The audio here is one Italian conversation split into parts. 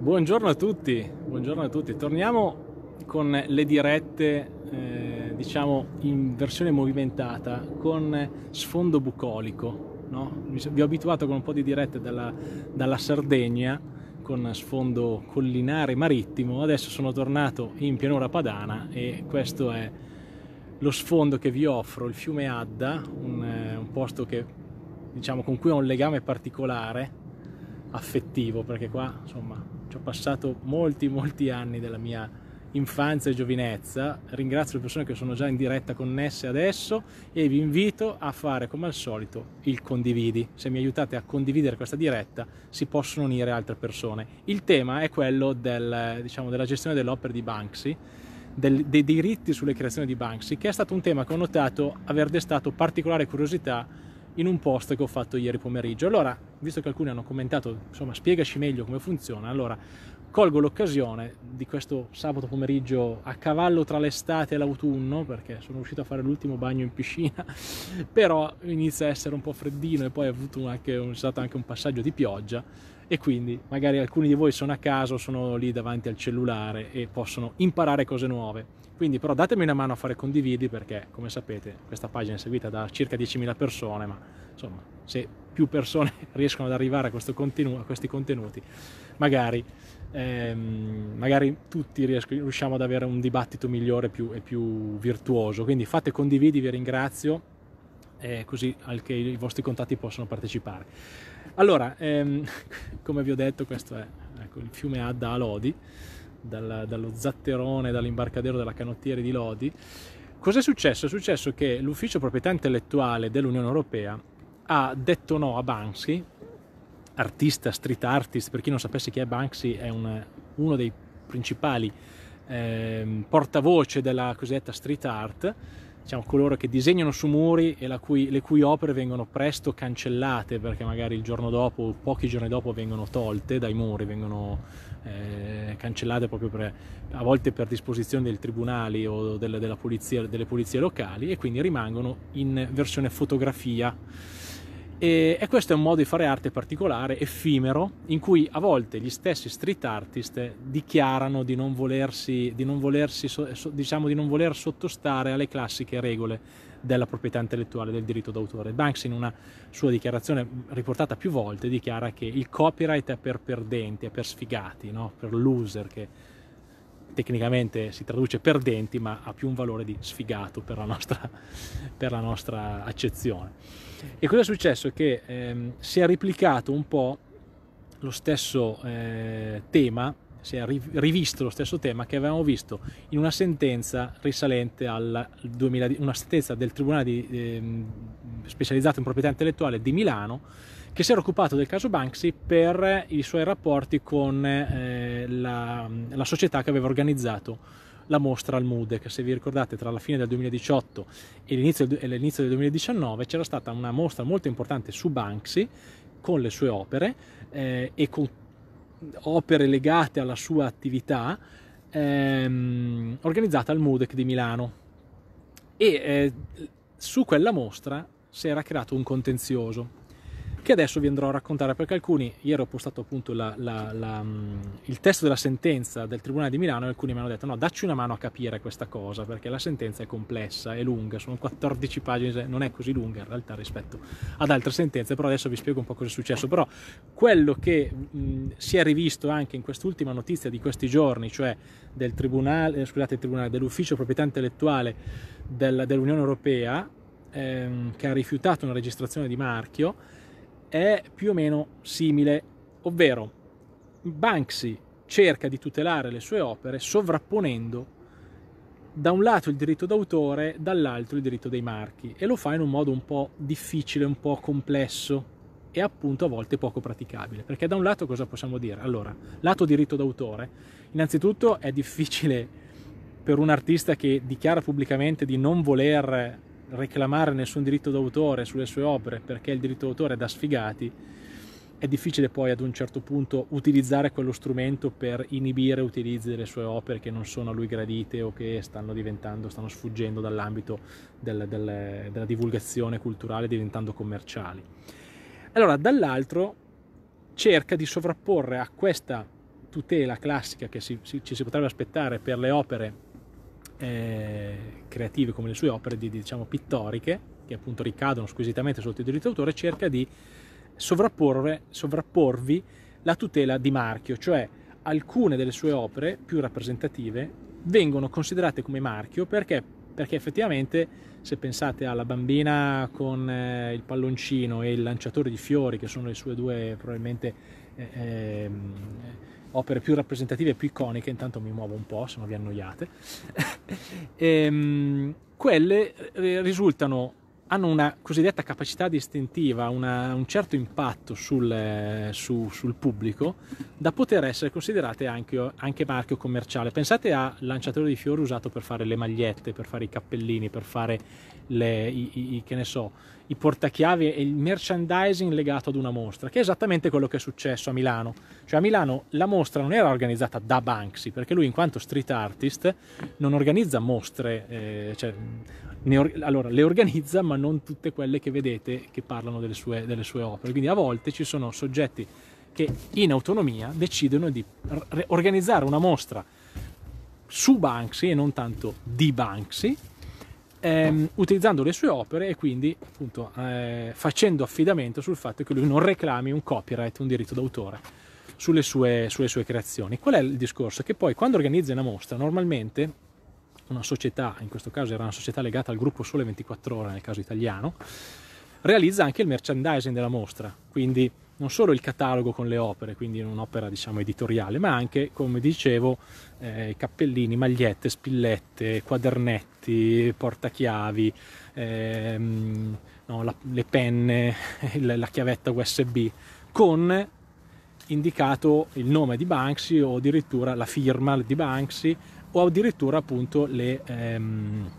Buongiorno a tutti, buongiorno a tutti. Torniamo con le dirette, eh, diciamo in versione movimentata, con sfondo bucolico. No? Vi ho abituato con un po' di dirette dalla, dalla Sardegna, con sfondo collinare marittimo. Adesso sono tornato in pianura padana e questo è lo sfondo che vi offro, il fiume Adda, un, eh, un posto che, diciamo, con cui ho un legame particolare, affettivo, perché qua insomma ci ho passato molti molti anni della mia infanzia e giovinezza, ringrazio le persone che sono già in diretta connesse adesso e vi invito a fare come al solito il condividi, se mi aiutate a condividere questa diretta si possono unire altre persone. Il tema è quello del, diciamo, della gestione dell'opera di Banksy, del, dei diritti sulle creazioni di Banksy, che è stato un tema che ho notato aver destato particolare curiosità in un post che ho fatto ieri pomeriggio. Allora, visto che alcuni hanno commentato, insomma, spiegaci meglio come funziona, allora colgo l'occasione di questo sabato pomeriggio a cavallo tra l'estate e l'autunno, perché sono riuscito a fare l'ultimo bagno in piscina, però inizia a essere un po' freddino e poi è, avuto anche, è stato anche un passaggio di pioggia e quindi magari alcuni di voi sono a casa o sono lì davanti al cellulare e possono imparare cose nuove. Quindi però datemi una mano a fare condividi perché come sapete questa pagina è seguita da circa 10.000 persone, ma insomma se più persone riescono ad arrivare a, continu- a questi contenuti, magari, ehm, magari tutti riusciamo ad avere un dibattito migliore più, e più virtuoso. Quindi fate condividi, vi ringrazio, eh, così anche i vostri contatti possono partecipare. Allora, ehm, come vi ho detto, questo è ecco, il fiume Adda a Lodi dal, dallo zatterone, dall'imbarcadero della canottiere di Lodi. Cos'è successo? È successo che l'ufficio proprietà intellettuale dell'Unione Europea ha detto no a Banksy, artista, street artist, per chi non sapesse chi è Banksy, è un, uno dei principali eh, portavoce della cosiddetta street art, diciamo, coloro che disegnano su muri e cui, le cui opere vengono presto cancellate perché magari il giorno dopo o pochi giorni dopo vengono tolte dai muri, vengono eh, cancellate proprio per, a volte per disposizione dei tribunali o delle, polizia, delle polizie locali e quindi rimangono in versione fotografia e, e, questo è un modo di fare arte particolare, effimero, in cui a volte gli stessi street artist dichiarano di non volersi, di non volersi diciamo di non voler sottostare alle classiche regole della proprietà intellettuale del diritto d'autore. Banks in una sua dichiarazione riportata più volte dichiara che il copyright è per perdenti, è per sfigati, no? per loser che tecnicamente si traduce perdenti ma ha più un valore di sfigato per la nostra, per la nostra accezione. E cosa è successo? Che ehm, si è replicato un po' lo stesso eh, tema, si è rivisto lo stesso tema che avevamo visto in una sentenza risalente al 2000, una sentenza del Tribunale di, eh, specializzato in proprietà intellettuale di Milano che si era occupato del caso Banksy per i suoi rapporti con eh, la, la società che aveva organizzato la mostra al MUDEC. Se vi ricordate, tra la fine del 2018 e l'inizio, del 2019 c'era stata una mostra molto importante su Banksy con le sue opere eh, e con opere legate alla sua attività ehm, organizzata al MUDEC di Milano. E eh, su quella mostra si era creato un contenzioso che adesso vi andrò a raccontare perché alcuni, ieri ho postato appunto la, la, la, mm, il testo della sentenza del Tribunale di Milano e alcuni mi hanno detto no, dacci una mano a capire questa cosa perché la sentenza è complessa, è lunga, sono 14 pagine, non è così lunga in realtà rispetto ad altre sentenze, però adesso vi spiego un po' cosa è successo. Però quello che mh, mm, si è rivisto anche in quest'ultima notizia di questi giorni, cioè del Tribunale, eh, scusate, Tribunale dell'Ufficio Proprietà Intellettuale del, dell'Unione Europea, ehm, che ha rifiutato una registrazione di marchio, è più o meno simile, ovvero Banksy cerca di tutelare le sue opere sovrapponendo da un lato il diritto d'autore, dall'altro il diritto dei marchi e lo fa in un modo un po' difficile, un po' complesso e appunto a volte poco praticabile. Perché da un lato cosa possiamo dire? Allora, lato diritto d'autore, innanzitutto è difficile per un artista che dichiara pubblicamente di non voler reclamare nessun diritto d'autore sulle sue opere perché il diritto d'autore è da sfigati, è difficile poi ad un certo punto utilizzare quello strumento per inibire utilizzi delle sue opere che non sono a lui gradite o che stanno diventando, stanno sfuggendo dall'ambito del, del, della divulgazione culturale diventando commerciali. Allora, dall'altro cerca di sovrapporre a questa tutela classica che si, si, ci si potrebbe aspettare per le opere eh, creative come le sue opere di, diciamo, pittoriche, che appunto ricadono squisitamente sotto il diritto d'autore, cerca di sovrapporvi la tutela di marchio, cioè alcune delle sue opere più rappresentative vengono considerate come marchio perché, perché effettivamente se pensate alla bambina con eh, il palloncino e il lanciatore di fiori che sono le sue due probabilmente eh, eh, opere più rappresentative e più iconiche intanto mi muovo un po' se no vi annoiate. E, ehm, quelle eh, risultano hanno una cosiddetta capacità distintiva, una, un certo impatto sul, eh, su, sul, pubblico da poter essere considerate anche, anche, marchio commerciale. Pensate a lanciatore di fiori usato per fare le magliette, per fare i cappellini, per fare le, i, i, che so, i portachiavi e il merchandising legato ad una mostra, che è esattamente quello che è successo a Milano. Cioè a Milano la mostra non era organizzata da Banksy, perché lui in quanto street artist non organizza mostre, eh, cioè, ne, allora, le organizza ma non tutte quelle che vedete che parlano delle sue, delle sue opere. Quindi a volte ci sono soggetti che in autonomia decidono di organizzare una mostra su Banksy e non tanto di Banksy, ehm, utilizzando le sue opere e quindi appunto eh, facendo affidamento sul fatto che lui non reclami un copyright, un diritto d'autore sulle sue, sulle sue creazioni. Qual è il discorso? Che poi quando organizza una mostra normalmente una società, in questo caso era una società legata al gruppo Sole 24 Ore nel caso italiano, realizza anche il merchandising della mostra, quindi non solo il catalogo con le opere, quindi un'opera diciamo editoriale, ma anche, come dicevo, eh, cappellini, magliette, spillette, quadernetti, portachiavi, ehm, no, la, le penne, la chiavetta USB, con indicato il nome di Banksy o addirittura la firma di Banksy o addirittura appunto le, ehm,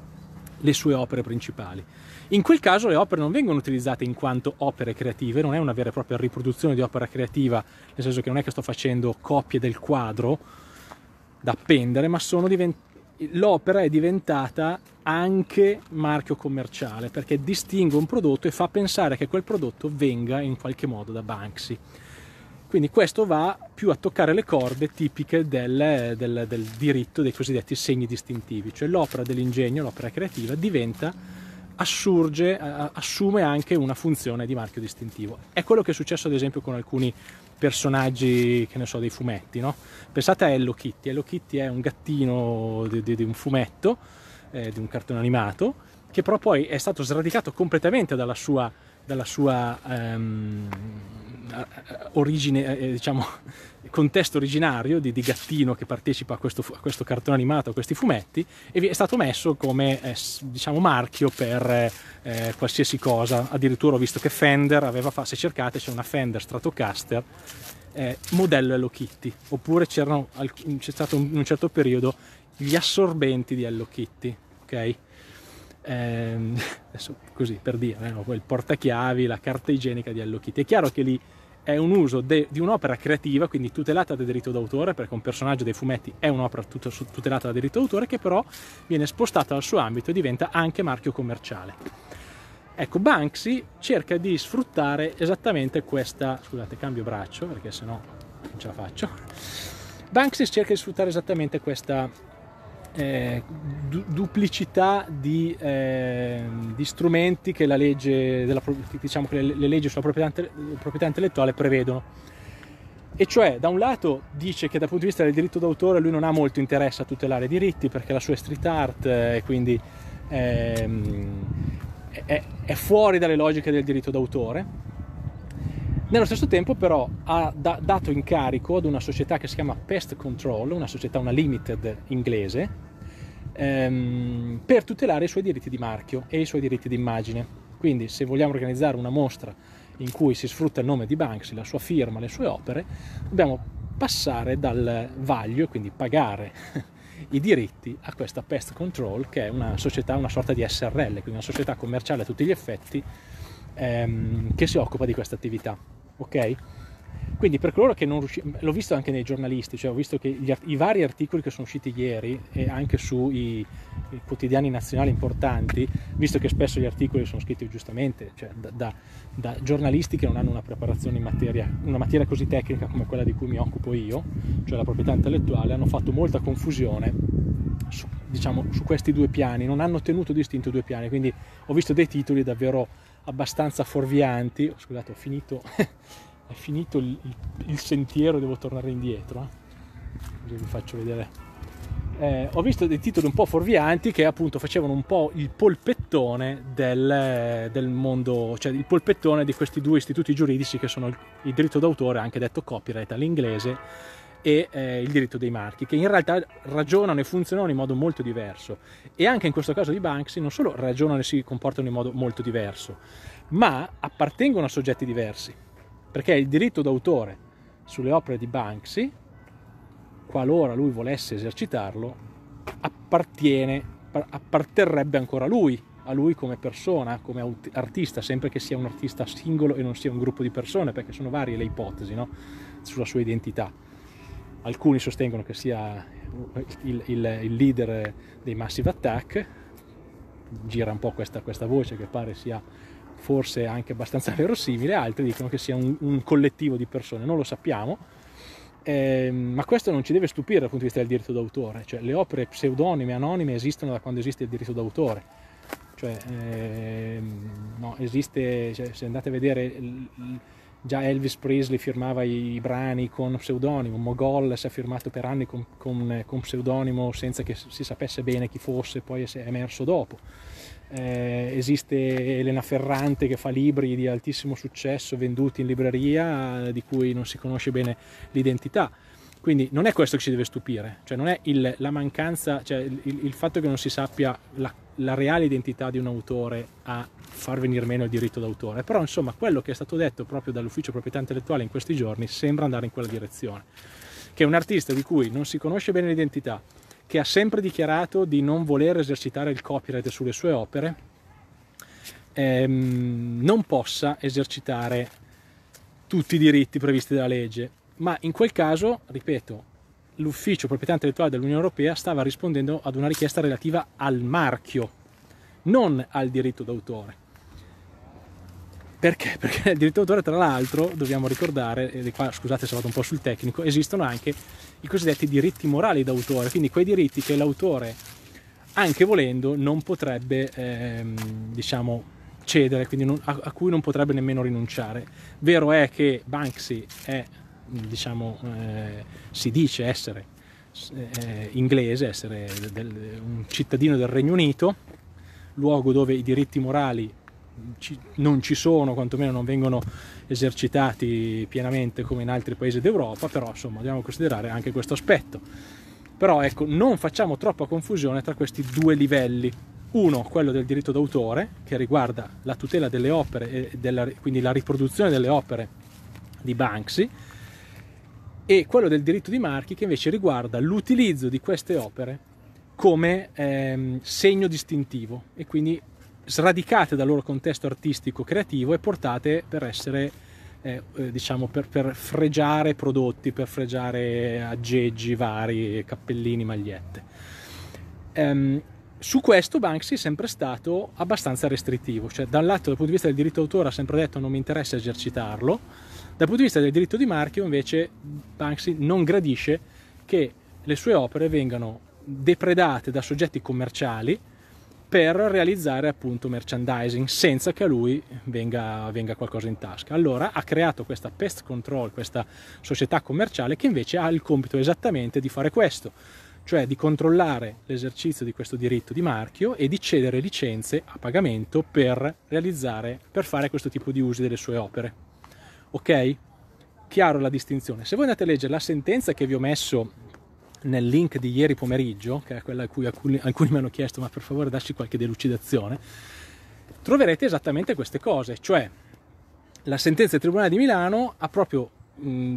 le sue opere principali. In quel caso le opere non vengono utilizzate in quanto opere creative, non è una vera e propria riproduzione di opera creativa, nel senso che non è che sto facendo copie del quadro da appendere, ma divent- l'opera è diventata anche marchio commerciale perché distingue un prodotto e fa pensare che quel prodotto venga in qualche modo da Banksy. Quindi questo va più a toccare le corde tipiche del, del, del diritto dei cosiddetti segni distintivi, cioè l'opera dell'ingegno, l'opera creativa diventa, assurge, assume anche una funzione di marchio distintivo. È quello che è successo ad esempio con alcuni personaggi, che ne so, dei fumetti, no? Pensate a Hello Kitty, Hello Kitty è un gattino di, di, di un fumetto, eh, di un cartone animato, che però poi è stato sradicato completamente dalla sua, dalla sua um, origine, eh, diciamo, contesto originario di, di, Gattino che partecipa a questo, a questo, cartone animato, a questi fumetti, e è stato messo come eh, diciamo, marchio per eh, qualsiasi cosa. Addirittura ho visto che Fender aveva fatto, se cercate c'è una Fender Stratocaster eh, modello Hello Kitty, oppure c'è stato in un certo periodo gli assorbenti di Hello Kitty, ok? Eh, adesso così per dire, no? il portachiavi, la carta igienica di Hello Kitty. È chiaro che lì è un uso de, di un'opera creativa, quindi tutelata da diritto d'autore, perché un personaggio dei fumetti è un'opera tutelata da diritto d'autore, che però viene spostata dal suo ambito e diventa anche marchio commerciale. Ecco, Banksy cerca di sfruttare esattamente questa... Scusate, cambio braccio perché sennò non ce la faccio. Banksy cerca di sfruttare esattamente questa eh, du- duplicità di, eh, di, strumenti che la legge, della, diciamo che le, le leggi sulla proprietà, proprietà, intellettuale prevedono. E cioè, da un lato dice che dal punto di vista del diritto d'autore lui non ha molto interesse a tutelare i diritti perché la sua è street art e eh, quindi ehm, è, è fuori dalle logiche del diritto d'autore. Nello stesso tempo però ha da- dato incarico ad una società che si chiama Pest Control, una società, una limited inglese, ehm, per tutelare i suoi diritti di marchio e i suoi diritti di immagine. Quindi se vogliamo organizzare una mostra in cui si sfrutta il nome di Banksy, la sua firma, le sue opere, dobbiamo passare dal vaglio e quindi pagare i diritti a questa Pest Control che è una società, una sorta di SRL, quindi una società commerciale a tutti gli effetti ehm, che si occupa di questa attività ok? Quindi per coloro che non riuscivano, l'ho visto anche nei giornalisti, cioè ho visto che gli, i vari articoli che sono usciti ieri e anche sui quotidiani nazionali importanti, visto che spesso gli articoli sono scritti giustamente cioè da, da, da, giornalisti che non hanno una preparazione in materia, una materia così tecnica come quella di cui mi occupo io, cioè la proprietà intellettuale, hanno fatto molta confusione su, diciamo, su questi due piani, non hanno tenuto distinto i due piani, quindi ho visto dei titoli davvero abbastanza fuorvianti, scusate ho finito è finito il, il, il sentiero, devo tornare indietro. Eh. Così vi faccio vedere. Eh, ho visto dei titoli un po' fuorvianti che appunto facevano un po' il polpettone del, del, mondo, cioè il polpettone di questi due istituti giuridici che sono il, il diritto d'autore, anche detto copyright all'inglese, e eh, il diritto dei marchi, che in realtà ragionano e funzionano in modo molto diverso. E anche in questo caso di Banksy non solo ragionano e si comportano in modo molto diverso, ma appartengono a soggetti diversi perché il diritto d'autore sulle opere di Banksy, qualora lui volesse esercitarlo, appartiene, apparterrebbe ancora a lui, a lui come persona, come artista, sempre che sia un artista singolo e non sia un gruppo di persone, perché sono varie le ipotesi no? sulla sua identità. Alcuni sostengono che sia il, il, il leader dei Massive Attack, gira un po' questa, questa voce che pare sia forse anche abbastanza verosimile, altri dicono che sia un, un collettivo di persone, non lo sappiamo, eh, ma questo non ci deve stupire dal punto di vista del diritto d'autore, cioè le opere pseudonime, anonime esistono da quando esiste il diritto d'autore, cioè eh, no, esiste, cioè, se andate a vedere... Il, già Elvis Presley firmava i brani con pseudonimo, Mogol si è firmato per anni con, con, con pseudonimo senza che si sapesse bene chi fosse, poi è emerso dopo eh, esiste Elena Ferrante che fa libri di altissimo successo venduti in libreria di cui non si conosce bene l'identità. Quindi non è questo che ci deve stupire, cioè non è il, la mancanza, cioè il, il, fatto che non si sappia la, la, reale identità di un autore a far venire meno il diritto d'autore, però insomma quello che è stato detto proprio dall'ufficio proprietà intellettuale in questi giorni sembra andare in quella direzione, che un artista di cui non si conosce bene l'identità, che ha sempre dichiarato di non voler esercitare il copyright sulle sue opere, ehm, non possa esercitare tutti i diritti previsti dalla legge. Ma in quel caso, ripeto, l'ufficio proprietà intellettuale dell'Unione Europea stava rispondendo ad una richiesta relativa al marchio, non al diritto d'autore. Perché? Perché il diritto d'autore, tra l'altro, dobbiamo ricordare, e qua scusate se vado un po' sul tecnico, esistono anche i cosiddetti diritti morali d'autore, quindi quei diritti che l'autore, anche volendo, non potrebbe, ehm, diciamo, cedere, quindi non, a, a, cui non potrebbe nemmeno rinunciare. Vero è che Banksy è, diciamo, eh, si dice essere eh, inglese, essere del, un cittadino del Regno Unito, luogo dove i diritti morali ci, non ci sono, quantomeno non vengono esercitati pienamente come in altri paesi d'Europa, però insomma dobbiamo considerare anche questo aspetto. Però ecco, non facciamo troppa confusione tra questi due livelli. Uno, quello del diritto d'autore, che riguarda la tutela delle opere e della, quindi la riproduzione delle opere di Banksy, e quello del diritto di marchi, che invece riguarda l'utilizzo di queste opere come ehm, segno distintivo e quindi sradicate dal loro contesto artistico creativo e portate per essere eh, eh, diciamo per, per, fregiare prodotti, per fregiare aggeggi vari, cappellini, magliette. Um, su questo Banksy è sempre stato abbastanza restrittivo, cioè da lato dal punto di vista del diritto d'autore ha sempre detto non mi interessa esercitarlo, dal punto di vista del diritto di marchio invece Banksy non gradisce che le sue opere vengano depredate da soggetti commerciali per realizzare appunto merchandising senza che a lui venga, venga, qualcosa in tasca. Allora ha creato questa pest control, questa società commerciale che invece ha il compito esattamente di fare questo, cioè di controllare l'esercizio di questo diritto di marchio e di cedere licenze a pagamento per realizzare, per fare questo tipo di usi delle sue opere. Ok? Chiaro la distinzione. Se voi andate a leggere la sentenza che vi ho messo nel link di ieri pomeriggio, che è quella a cui alcuni, alcuni mi hanno chiesto ma per favore dasci qualche delucidazione, troverete esattamente queste cose, cioè la sentenza del Tribunale di Milano ha proprio mh,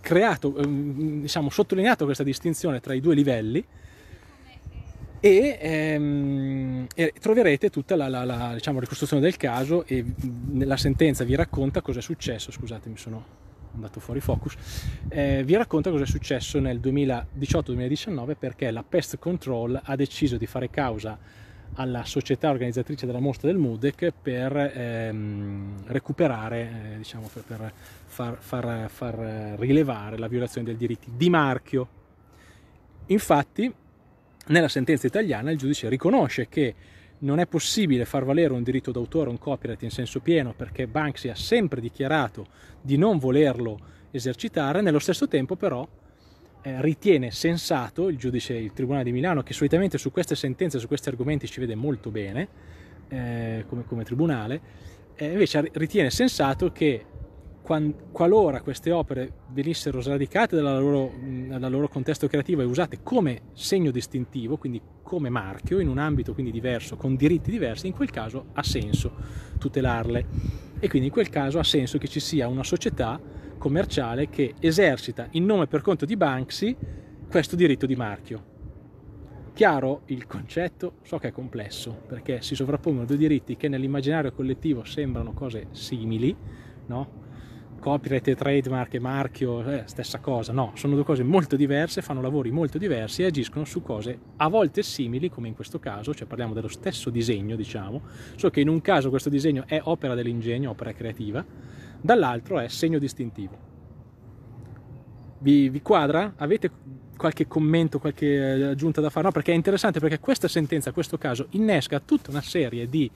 creato, mh, diciamo, sottolineato questa distinzione tra i due livelli e, ehm, e troverete tutta la, la, la diciamo, ricostruzione del caso e la sentenza vi racconta cosa è successo, scusate mi sono andato fuori focus, eh, vi racconta cosa è successo nel 2018-2019 perché la Pest Control ha deciso di fare causa alla società organizzatrice della mostra del MUDEC per ehm, recuperare, eh, diciamo, per, far, far, far, rilevare la violazione dei diritti di marchio. Infatti, nella sentenza italiana il giudice riconosce che non è possibile far valere un diritto d'autore, un copyright in senso pieno, perché Banksy ha sempre dichiarato di non volerlo esercitare, nello stesso tempo però eh, ritiene sensato il giudice, il Tribunale di Milano, che solitamente su queste sentenze, su questi argomenti ci vede molto bene eh, come, come, tribunale, eh, invece ritiene sensato che qualora queste opere venissero sradicate dal loro, loro, contesto creativo e usate come segno distintivo, quindi come marchio, in un ambito quindi diverso, con diritti diversi, in quel caso ha senso tutelarle. E quindi in quel caso ha senso che ci sia una società commerciale che esercita in nome per conto di Banksy questo diritto di marchio. Chiaro il concetto? So che è complesso perché si sovrappongono due diritti che nell'immaginario collettivo sembrano cose simili, no? Copyright e trademark e marchio, eh, stessa cosa, no, sono due cose molto diverse, fanno lavori molto diversi e agiscono su cose a volte simili, come in questo caso, cioè parliamo dello stesso disegno, diciamo, solo che in un caso questo disegno è opera dell'ingegno, opera creativa, dall'altro è segno distintivo. Vi, vi, quadra? Avete qualche commento, qualche eh, aggiunta da fare? No, perché è interessante perché questa sentenza, questo caso, innesca tutta una serie di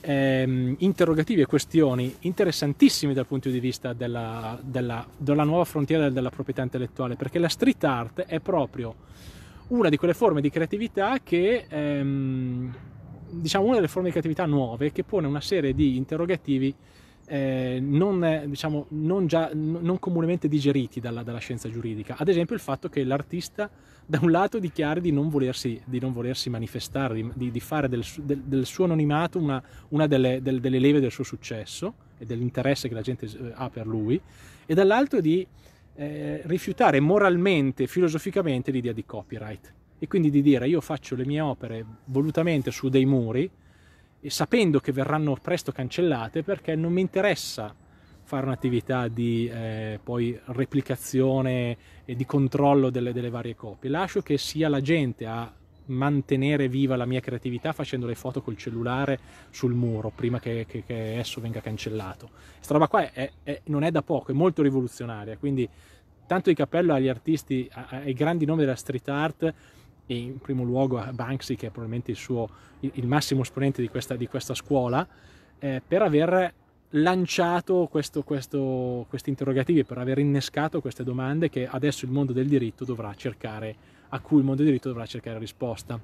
ehm, interrogativi e questioni interessantissimi dal punto di vista della, della, della nuova frontiera della proprietà intellettuale, perché la street art è proprio una di quelle forme di creatività che ehm, diciamo una delle forme di creatività nuove che pone una serie di interrogativi eh, non, diciamo, non, già, non, comunemente digeriti dalla, dalla, scienza giuridica. Ad esempio il fatto che l'artista da un lato dichiari di non volersi, di non volersi manifestare, di, di fare del, del, del, suo anonimato una, una delle, del, delle leve del suo successo e dell'interesse che la gente eh, ha per lui, e dall'altro di eh, rifiutare moralmente, filosoficamente l'idea di copyright. E quindi di dire io faccio le mie opere volutamente su dei muri, sapendo che verranno presto cancellate perché non mi interessa fare un'attività di eh, poi replicazione e di controllo delle, delle, varie copie. Lascio che sia la gente a mantenere viva la mia creatività facendo le foto col cellulare sul muro prima che, che, che esso venga cancellato. Questa roba qua è, è, non è da poco, è molto rivoluzionaria, quindi tanto di cappello agli artisti, ai grandi nomi della street art, e in primo luogo a Banksy che è probabilmente il, suo, il massimo esponente di questa, di questa scuola, eh, per aver lanciato questo, questo, questi interrogativi, per aver innescato queste domande che adesso il mondo del diritto dovrà cercare, a cui il mondo del diritto dovrà cercare risposta.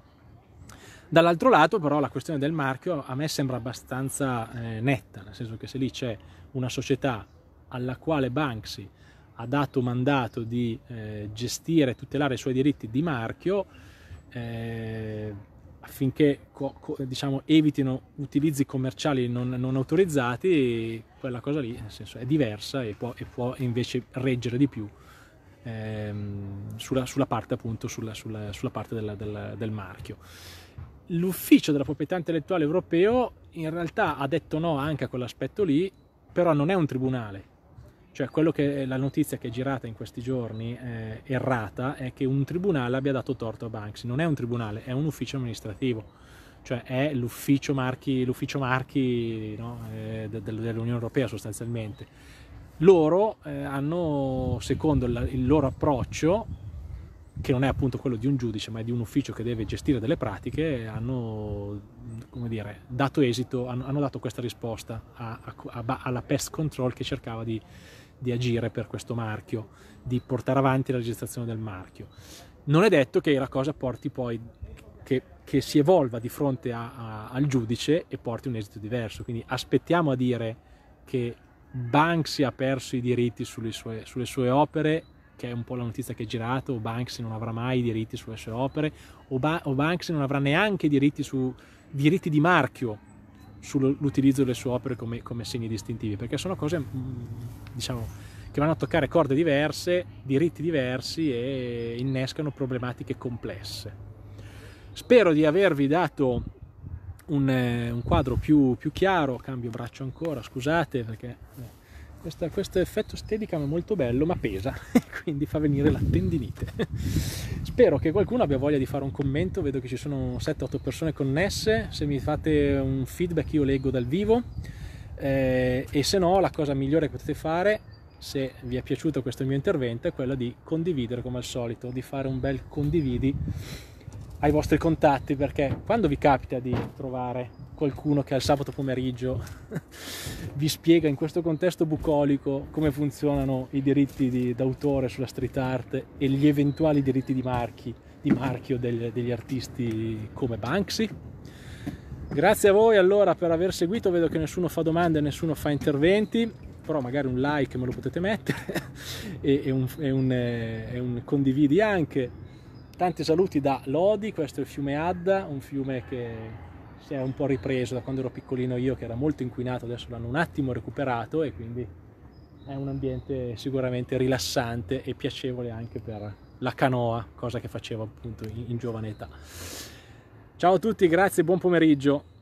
Dall'altro lato però la questione del marchio a me sembra abbastanza eh, netta, nel senso che se lì c'è una società alla quale Banksy ha dato mandato di eh, gestire e tutelare i suoi diritti di marchio, eh, affinché diciamo, evitino utilizzi commerciali non, non, autorizzati, quella cosa lì senso, è diversa e può, e può invece reggere di più ehm, sulla, sulla, parte appunto sulla, sulla, sulla parte della, del, del marchio. L'ufficio della proprietà intellettuale europeo in realtà ha detto no anche a quell'aspetto lì, però non è un tribunale, cioè, quello che la notizia che è girata in questi giorni, eh, errata, è che un tribunale abbia dato torto a Banksy. Non è un tribunale, è un ufficio amministrativo, cioè è l'ufficio marchi, l'ufficio marchi no, eh, dell'Unione Europea sostanzialmente. Loro eh, hanno, secondo il, il loro approccio, che non è appunto quello di un giudice, ma è di un ufficio che deve gestire delle pratiche, hanno dire, dato esito, hanno, hanno, dato questa risposta a, a, alla pest control che cercava di, di agire per questo marchio, di portare avanti la registrazione del marchio. Non è detto che la cosa porti poi, che, che si evolva di fronte a, a, al giudice e porti un esito diverso, quindi aspettiamo a dire che Banksy ha perso i diritti sulle sue, sulle sue opere che è un po' la notizia che è girata, o Banksy non avrà mai diritti sulle sue opere, o, ba- o Banksy non avrà neanche diritti, su, diritti di marchio sull'utilizzo delle sue opere come, come segni distintivi, perché sono cose mm, diciamo, che vanno a toccare corde diverse, diritti diversi e innescano problematiche complesse. Spero di avervi dato un, eh, un quadro più, più, chiaro, cambio braccio ancora, scusate perché Questa, questo effetto steadicam è molto bello ma pesa, quindi fa venire la tendinite. Spero che qualcuno abbia voglia di fare un commento, vedo che ci sono 7-8 persone connesse, se mi fate un feedback io leggo dal vivo eh, e se no la cosa migliore che potete fare se vi è piaciuto questo mio intervento è quella di condividere come al solito, di fare un bel condividi ai vostri contatti perché quando vi capita di trovare qualcuno che al sabato pomeriggio vi spiega in questo contesto bucolico come funzionano i diritti di, d'autore sulla street art e gli eventuali diritti di, marchi, di marchio degli, degli artisti come Banksy. Grazie a voi allora per aver seguito, vedo che nessuno fa domande, nessuno fa interventi, però magari un like me lo potete mettere e, e, un, e, un, e un condividi anche. Tanti saluti da Lodi, questo è il fiume Adda, un fiume che si è un po' ripreso da quando ero piccolino io che era molto inquinato, adesso l'hanno un attimo recuperato e quindi è un ambiente sicuramente rilassante e piacevole anche per la canoa, cosa che facevo appunto in, in giovane età. Ciao a tutti, grazie, buon pomeriggio.